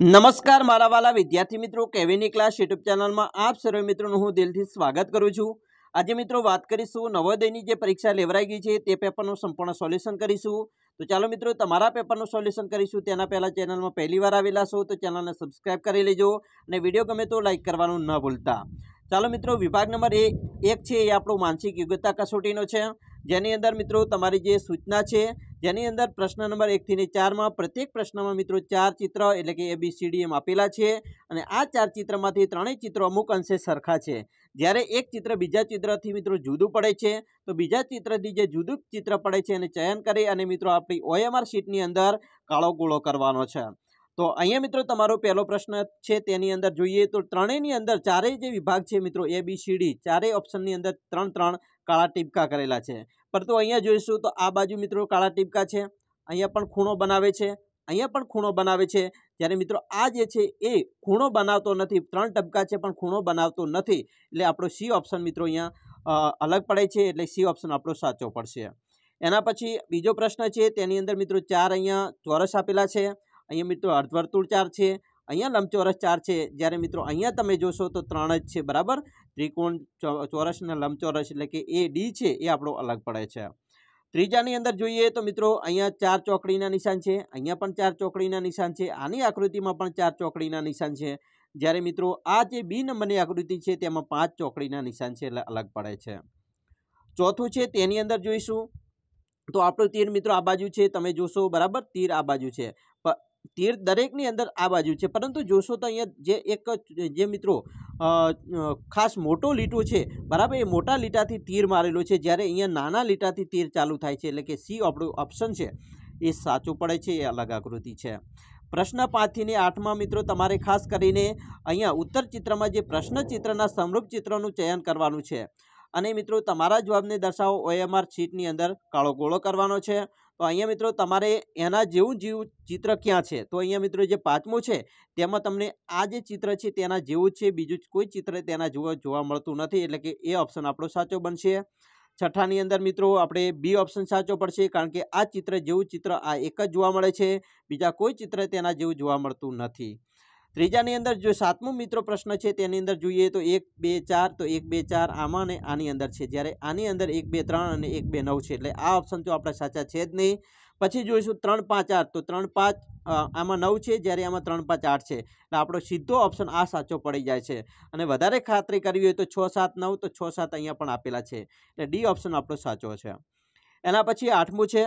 નમસ્કાર મારા વાલા વિદ્યાર્થી મિત્રો, કેવીની ક્લાસ યુટ્યુબ ચેનલમાં આપ સર્વે મિત્રોનું હું દિલથી સ્વાગત કરું છું. આજે મિત્રો વાત કરીશું નવોદયની જે પરીક્ષા લેવરાઈ ગઈ છે તે પેપરનું સંપૂર્ણ સોલ્યુશન કરીશું. તો ચાલો મિત્રો, તમારા પેપરનું સોલ્યુશન કરીશું. તેના પહેલાં ચેનલમાં પહેલી વાર આવેલા છો તો ચેનલને સબસ્ક્રાઈબ કરી લેજો અને વીડિયો ગમે તો લાઇક કરવાનું ન ભૂલતા. ચાલો મિત્રો, વિભાગ નંબર એ, એક છે એ આપણું માનસિક યોગ્યતા કસોટીનો છે. જેની અંદર મિત્રો તમારી જે સૂચના છે, જેની અંદર પ્રશ્ન નંબર એકથી ને ચારમાં પ્રત્યેક પ્રશ્નમાં મિત્રો ચાર ચિત્ર એટલે કે એ બી સી ડી એમ આપેલા છે અને આ ચાર ચિત્રમાંથી ત્રણેય ચિત્રો અમુક અંશે સરખા છે. જ્યારે એક ચિત્ર બીજા ચિત્રથી મિત્રો જુદું પડે છે, તો બીજા ચિત્રથી જે જુદું ચિત્ર પડે છે એને ચયન કરી અને મિત્રો આપણી ઓએમઆર શીટની અંદર કાળો ગોળો કરવાનો છે. તો અહીંયા મિત્રો તમારો પહેલો પ્રશ્ન છે તેની અંદર જોઈએ તો ત્રણેયની અંદર ચારેય જે વિભાગ છે મિત્રો એ બી સી ડી ચારેય ઓપ્શનની અંદર ત્રણ ત્રણ કાળા ટીપકા કરેલા છે. પરંતુ અહીંયા જોઈશું તો આ બાજુ મિત્રો કાળા ટીપકા છે. અહીંયા પણ ખૂણો બનાવે છે. અહીંયા પણ ખૂણો બનાવે છે. જ્યારે મિત્રો આ જે છે એ ખૂણો બનાવતો નથી, ત્રણ ટપકા છે પણ ખૂણો બનાવતો નથી, એટલે આપણો સી ઓપ્શન મિત્રો અહીંયા અલગ પડે છે એટલે સી ઓપ્શન આપણો સાચો પડશે. એના પછી બીજો પ્રશ્ન છે તેની અંદર મિત્રો ચાર અહીંયા ચોરસ આપેલા છે. અહીંયા મિત્રો અર્ધવર્તુળ ચાર છે, અહીંયા લંબચોરસ ચાર છે. જ્યારે મિત્રો અહીંયા તમે જોશો તો ત્રણ જ છે, બરાબર? ત્રિકોણ ચોરસ અને લંબચોરસ એટલે કે એ ડી છે, એ આપણો અલગ પડે છે. ત્રીજાની અંદર જોઈએ તો મિત્રો અહીંયા ચાર ચોકડીના નિશાન છે, અહીંયા પણ ચાર ચોકડીના નિશાન છે, આની આકૃતિમાં પણ ચાર ચોકડીના નિશાન છે. જ્યારે મિત્રો આ જે બી નંબરની આકૃતિ છે તેમાં પાંચ ચોકડીના નિશાન છે એટલે અલગ પડે છે. ચોથું છે તેની અંદર જોઈશું. તો આપણું તીર મિત્રો આ બાજુ છે, તમે જોશો, બરાબર? તીર આ બાજુ છે. તીર દરેકની અંદર આ બાજુ છે. પરંતુ જોશો તો અહીંયા જે એક જે મિત્રો ખાસ મોટો લીટો છે, બરાબર, એ મોટા લીટાથી તીર મારેલો છે. જ્યારે અહીંયા નાના લીટાથી તીર ચાલુ થાય છે, એટલે કે સી આપણું ઓપ્શન છે, એ સાચું પડે છે, એ અલગ આકૃતિ છે. પ્રશ્ન પાંચથી ને આઠમાં મિત્રો, તમારે ખાસ કરીને અહીંયા ઉત્તર ચિત્રમાં જે પ્રશ્ન ચિત્રના સમરૂપ ચિત્રનું ચયન કરવાનું છે. અને મિત્રો, તમારા જવાબને દર્શાવો ઓએમઆર શીટની અંદર કાળો ગોળો કરવાનો છે. તો અહીંયા મિત્રો તમારે એના જેવું જેવું ચિત્ર ક્યાં છે? તો અહીંયા મિત્રો જે પાંચમું છે, તેમાં તમને આ જે ચિત્ર છે તેના જેવું છે, બીજું કોઈ ચિત્ર તેના જેવું જોવા મળતું નથી, એટલે કે એ ઓપ્શન આપણો સાચો બનશે. છઠ્ઠાની અંદર મિત્રો આપણે બી ઓપ્શન સાચો પડશે, કારણ કે આ ચિત્ર જેવું ચિત્ર આ એક જ જોવા મળે છે, બીજા કોઈ ચિત્ર તેના જેવું જોવા મળતું નથી. ત્રીજાની અંદર જો સાતમું મિત્રો પ્રશ્ન છે તેની અંદર જોઈએ તો એક, બે, ચાર, તો એક, બે, ચાર આમાં અને આની અંદર છે. જ્યારે આની અંદર એક, બે, ત્રણ અને એક, બે, નવ છે. એટલે આ ઓપ્શન તો આપણા સાચા છે જ નહીં. પછી જોઈશું ત્રણ, પાંચ, આઠ. તો ત્રણ, પાંચ આમાં નવ છે, જ્યારે આમાં ત્રણ, પાંચ, આઠ છે. એટલે આપણો સીધો ઓપ્શન આ સાચો પડી જાય છે. અને વધારે ખાતરી કરવી હોય તો છ, સાત, નવ, તો છ, સાત અહીંયા પણ આપેલા છે. એટલે ડી ઓપ્શન આપણો સાચો છે. એના પછી આઠમું છે.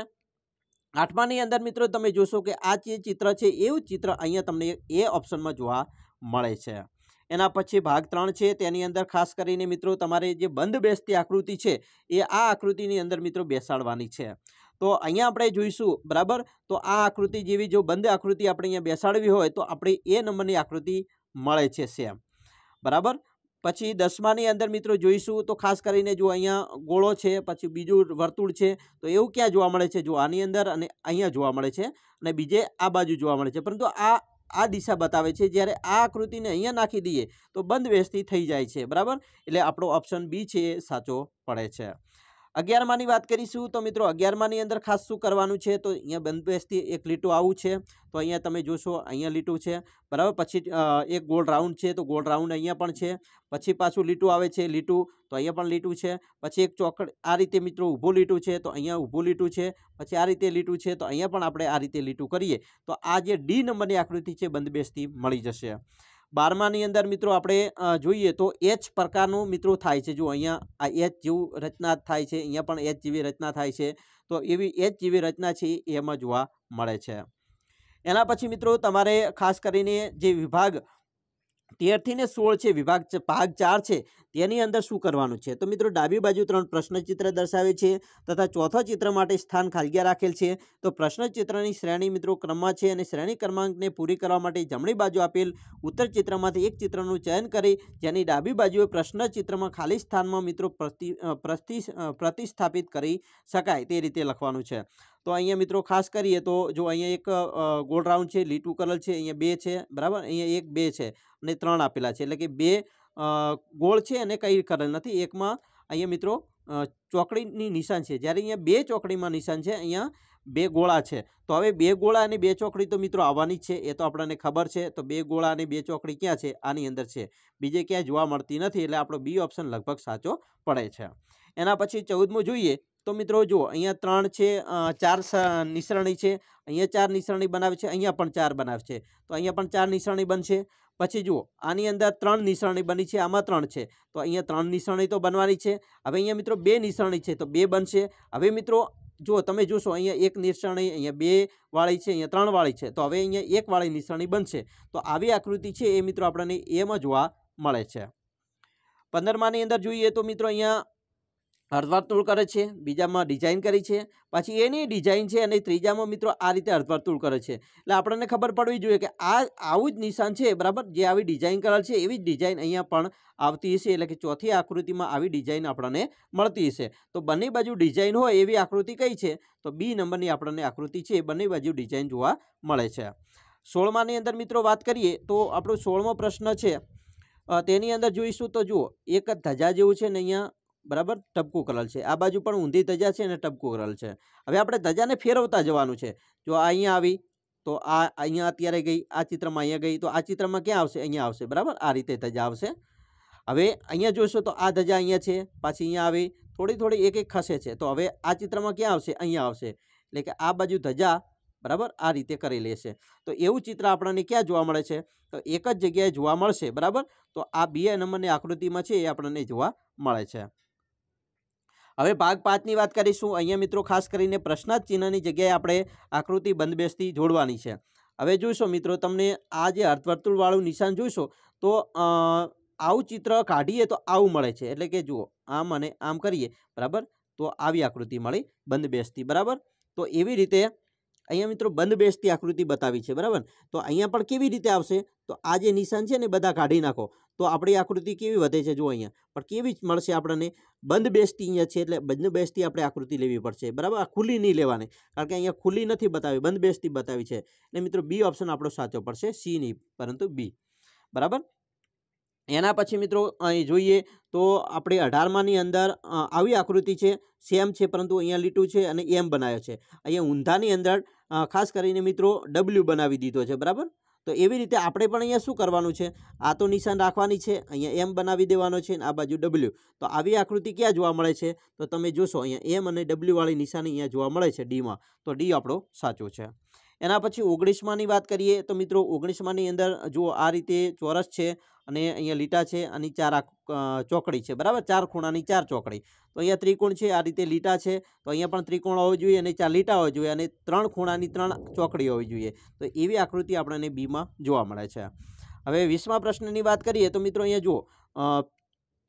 આઠમાની અંદર મિત્રો તમે જોશો કે આ જે ચિત્ર છે, એવું ચિત્ર અહીંયા તમને એ ઓપ્શનમાં જોવા મળે છે. એના પછી ભાગ ત્રણ છે, તેની અંદર ખાસ કરીને મિત્રો તમારે જે બંધ બેસતી આકૃતિ છે, એ આ આકૃતિની અંદર મિત્રો બેસાડવાની છે. તો અહીંયા આપણે જોઈશું, બરાબર? તો આ આકૃતિ જેવી જો બંધ આકૃતિ આપણે અહીંયા બેસાડવી હોય તો આપણે એ નંબરની આકૃતિ મળે છે, સેમ. બરાબર? પછી દસમાની અંદર મિત્રો જોઈશું તો ખાસ કરીને જો અહીંયા ગોળો છે, પછી બીજું વર્તુળ છે, તો એવું ક્યાં જોવા મળે છે? જો આની અંદર અને અહીંયા જોવા મળે છે અને બીજે આ બાજુ જોવા મળે છે. પરંતુ આ આ દિશા બતાવે છે, જ્યારે આ આકૃતિને અહીંયા નાખી દઈએ તો બંધ વ્યસ્તી થઈ જાય છે. બરાબર? એટલે આપણો ઓપ્શન બી છે એ સાચો પડે છે. અગિયારમાની વાત કરીશું, તો મિત્રો અગિયારમાંની અંદર ખાસ શું કરવાનું છે? તો અહીંયા બંધ બેસતી એક લીટું આવું છે. તો અહીંયા તમે જોશો, અહીંયા લીટું છે. બરાબર? પછી એક ગોળ રાઉન્ડ છે, તો ગોળ રાઉન્ડ અહીંયા પણ છે. પછી પાછું લીટું આવે છે, લીટું, તો અહીંયા પણ લીટું છે. પછી એક ચોકડ, આ રીતે મિત્રો ઊભું લીટું છે, તો અહીંયા ઊભું લીટું છે. પછી આ રીતે લીટું છે, તો અહીંયા પણ આપણે આ રીતે લીટું કરીએ. તો આ જે ડી નંબરની આકૃતિ છે, બંધ બેસતી મળી જશે. બારમાની અંદર મિત્રો આપણે જોઈએ તો એચ પ્રકારનું મિત્રો થાય છે. જો અહીંયા આ એચ જેવું રચના થાય છે, અહીંયા પણ એચ જેવી રચના થાય છે, તો એવી એચ જેવી રચના છે એમાં જોવા મળે છે. એના પછી મિત્રો તમારે ખાસ કરીને જે વિભાગ તેરથી ને સોળ છે, વિભાગ ભાગ ચાર છે, તેની અંદર શું કરવાનું છે? તો મિત્રો ડાબી બાજુ ત્રણ પ્રશ્નચિત્ર દર્શાવે છે તથા ચોથા ચિત્ર માટે સ્થાન ખાલી રાખેલ છે. તો પ્રશ્નચિત્રની શ્રેણી મિત્રો ક્રમમાં છે અને શ્રેણી ક્રમાંકને પૂરી કરવા માટે જમણી બાજુ આપેલ ઉત્તર ચિત્રમાંથી એક ચિત્રનું ચયન કરી જેની ડાબી બાજુએ પ્રશ્નચિત્રમાં ખાલી સ્થાનમાં મિત્રો પ્રતિ પ્રતિસ્થાપિત કરી શકાય તે રીતે લખવાનું છે. તો અહીંયા મિત્રો ખાસ કરીએ તો જો અહીંયા એક ગોળ રાઉન્ડ છે, લીટું કલર છે, અહીંયા બે છે, બરાબર? અહીંયા એક બે છે અને ત્રણ આપેલા છે. એટલે કે બે ગોળ છે અને કઈ કલર નથી. એકમાં અહીંયા મિત્રો ચોકડીની નિશાન છે. જ્યારે અહીંયા બે ચોકડીમાં નિશાન છે, અહીંયા બે ગોળા છે. તો હવે બે ગોળા અને બે ચોકડી તો મિત્રો આવવાની છે, એ તો આપણને ખબર છે. તો બે ગોળા અને બે ચોકડી ક્યાં છે? આની અંદર છે. બીજે ક્યાંય જોવા મળતી નથી એટલે આપણો બી ઓપ્શન લગભગ સાચો પડે છે. એના પછી ચૌદમું જોઈએ તો મિત્રો જુઓ, અહીંયા ત્રણ છે ચાર નિસરણી છે. અહીંયા ચાર નિસરણી બનાવે છે, અહીંયા પણ ચાર બનાવે છે. તો અહીંયા પણ ચાર નિસરણી બનશે. પછી જુઓ, આની અંદર ત્રણ નિસરણી બની છે, આમાં ત્રણ છે. તો અહીંયા ત્રણ નિસરણી તો બનવાની છે. હવે અહીંયા મિત્રો બે નિસરણી છે, તો બે બનશે. હવે મિત્રો જો તમે જોશો, અહીંયા એક નિશાણી, અહીંયા બે વાળી છે, અહીંયા ત્રણ વાળી છે, તો હવે અહીંયા એક વાળી નિશાણી બનશે. તો આવી આકૃતિ છે એ મિત્રો આપણને એમાં જોવા મળે છે. પંદરમાની અંદર જોઈએ તો મિત્રો અહીંયા અર્ધવર્તુળ કરે છે, બીજામાં ડિઝાઇન કરી છે, પછી એની ડિઝાઇન છે અને ત્રીજામાં મિત્રો આ રીતે અર્ધવર્તુળ કરે છે. એટલે આપણને ખબર પડવી જોઈએ કે આ આવું જ નિશાન છે, બરાબર? જે આવી ડિઝાઇન કરેલ છે, એવી જ ડિઝાઇન અહીંયા પણ આવતી હશે, એટલે કે ચોથી આકૃતિમાં આવી ડિઝાઇન આપણને મળતી હશે. તો બંને બાજુ ડિઝાઇન હોય એવી આકૃતિ કઈ છે? તો બી નંબરની આપણને આકૃતિ છે બંને બાજુ ડિઝાઇન જોવા મળે છે. સોળમાની અંદર મિત્રો વાત કરીએ, તો આપણો સોળમો પ્રશ્ન છે. તેની અંદર જોઈશું તો જુઓ, એક ધજા જેવું છે ને અહીંયા બરાબર? ટપકું કરેલ છે. આ બાજુ પણ ઊંધી ધજા છે અને ટપકું કરેલ છે. હવે આપણે ધજાને ફેરવતા જવાનું છે. જો આ અહીંયા આવી, તો આ અહીંયા અત્યારે ગઈ, આ ચિત્રમાં અહીંયા ગઈ, તો આ ચિત્રમાં ક્યાં આવશે? અહીંયા આવશે. બરાબર? આ રીતે ધજા આવશે. હવે અહીંયા જોશો તો આ ધજા અહીંયા છે, પાછી અહીંયા આવી, થોડી થોડી એક એક ખસે છે. તો હવે આ ચિત્રમાં ક્યાં આવશે? અહીંયા આવશે. એટલે કે આ બાજુ ધજા, બરાબર? આ રીતે કરી લેશે. તો એવું ચિત્ર આપણને ક્યાં જોવા મળે છે? તો એક જ જગ્યાએ જોવા મળશે. બરાબર? તો આ બે નંબરની આકૃતિમાં છે એ આપણને જોવા મળે છે. હવે ભાગ પાંચની વાત કરીશું. અહીંયા મિત્રો ખાસ કરીને પ્રશ્નાર્થ ચિહ્નની જગ્યાએ આપણે આકૃતિ બંધબેસતી જોડવાની છે. હવે જોઈશો મિત્રો, તમને આ જે અર્ધવર્તુળવાળું નિશાન જોઈશો, તો આવું ચિત્ર કાઢીએ તો આવું મળે છે. એટલે કે જુઓ, આમ અને આમ કરીએ. બરાબર? તો આવી આકૃતિ મળી બંધબેસતી બરાબર? તો એવી રીતે અહીંયા મિત્રો બંધ બેસતી આકૃતિ બતાવી છે, બરાબર? તો અહીંયા પણ કેવી રીતે આવશે? તો આ જે નિશાન છે ને બધા કાઢી નાખો. તો આપણી આકૃતિ કેવી વધે છે જો અહીંયા. પણ કેવી મળશે આપણને? બંધ બેસતી અહીંયા છે એટલે બંધ બેસતી આપણે આકૃતિ લેવી પડશે, બરાબર? આ ખુલ્લી નહીં લેવાની, કારણ કે અહીંયા ખુલ્લી નથી બતાવી, બંધ બેસતી બતાવી છે. એટલે મિત્રો બી ઓપ્શન આપણો સાચો પડશે, સી નહીં, પરંતુ બી, બરાબર? એના પછી મિત્રો અહીં જોઈએ તો આપણે અઢારમાની અંદર આવી આકૃતિ છે, સેમ છે, પરંતુ અહીંયા લીટું છે અને એમ બનાવ્યો છે. અહીંયા ઊંધાની અંદર ખાસ કરીને મિત્રો ડબલ્યુ બનાવી દીધો છે, બરાબર? તો એવી રીતે આપણે પણ અહીંયા શું કરવાનું છે? આ તો નિશાન રાખવાની છે, અહીંયા એમ બનાવી દેવાનો છે અને આ બાજુ ડબલ્યુ તો આવી આકૃતિ ક્યાં જોવા મળે છે? તો તમે જોશો, અહીંયા એમ અને ડબલ્યુવાળી નિશાની અહીંયા જોવા મળે છે ડીમાં તો ડી આપણો સાચો છે. એના પછી ઓગણીસમાની વાત કરીએ તો મિત્રો ઓગણીસમાની અંદર જુઓ આ રીતે ચોરસ છે અને અહીંયા લીટા છે અને ચાર ચોકડી છે, બરાબર? ચાર ખૂણાની ચાર ચોકડી. તો અહીંયા ત્રિકોણ છે, આ રીતે લીટા છે. તો અહીંયા પણ ત્રિકોણ હોવો જોઈએ અને ચાર લીટા હોવા જોઈએ અને ત્રણ ખૂણાની ત્રણ ચોકડી હોવી જોઈએ. તો એવી આકૃતિ આપણને બીમાં જોવા મળે છે. હવે વીસમા પ્રશ્નની વાત કરીએ તો મિત્રો અહીંયા જુઓ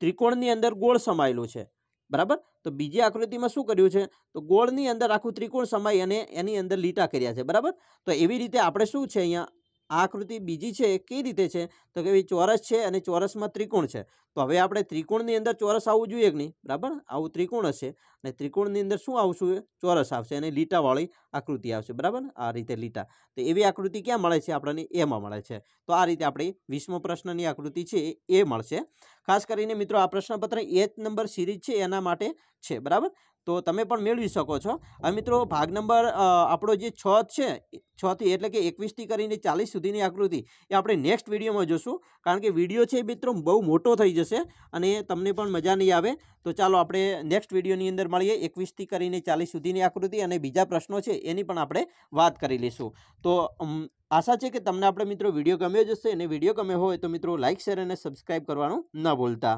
ત્રિકોણની અંદર ગોળ સમાયેલું છે. બરાબર? તો બીજી આકૃતિમાં શું કર્યું છે? તો ગોળની અંદર આખું ત્રિકોણ સમાય અને એની અંદર લીટા કર્યા છે, બરાબર? તો એવી રીતે આપણે શું છે અહીંયા? આ આકૃતિ બીજી છે એ કઈ રીતે છે? તો કે ચોરસ છે અને ચોરસમાં ત્રિકોણ છે. તો હવે આપણે ત્રિકોણની અંદર ચોરસ આવવું જોઈએ કે નહીં? બરાબર? આવું ત્રિકોણ હશે અને ત્રિકોણની અંદર શું આવશું? ચોરસ આવશે અને લીટાવાળી આકૃતિ આવશે. બરાબર? આ રીતે લીટા. તો એવી આકૃતિ ક્યાં મળે છે આપણને? એમાં મળે છે. તો આ રીતે આપણી વીસમો પ્રશ્નની આકૃતિ છે એ મળશે. ખાસ કરીને મિત્રો આ પ્રશ્નપત્ર એચ નંબર સિરીઝ છે એના માટે છે. બરાબર? તો તમે પણ મેળવી શકો છો. હવે મિત્રો, ભાગ નંબર આપણો જે છ છે છથી એટલે કે એકવીસથી કરીને ચાલીસ સુધીની આકૃતિ, એ આપણે નેક્સ્ટ વિડીયોમાં જોશું. કારણ કે વીડિયો છે મિત્રો બહુ મોટો થઈ જશે અને તમને પણ મજા નહીં આવે. તો ચાલો આપણે નેક્સ્ટ વિડીયોની અંદર મળીએ એકવીસથી કરીને ચાલીસ સુધીની આકૃતિ અને બીજા પ્રશ્નો છે એની પણ આપણે વાત કરી લઈશું. તો આશા છે કે તમને આપણે મિત્રો વીડિયો ગમ્યો જશે અને વીડિયો ગમ્યો હોય તો મિત્રો લાઇક શેર અને સબસ્ક્રાઈબ કરવાનું ન ભૂલતા.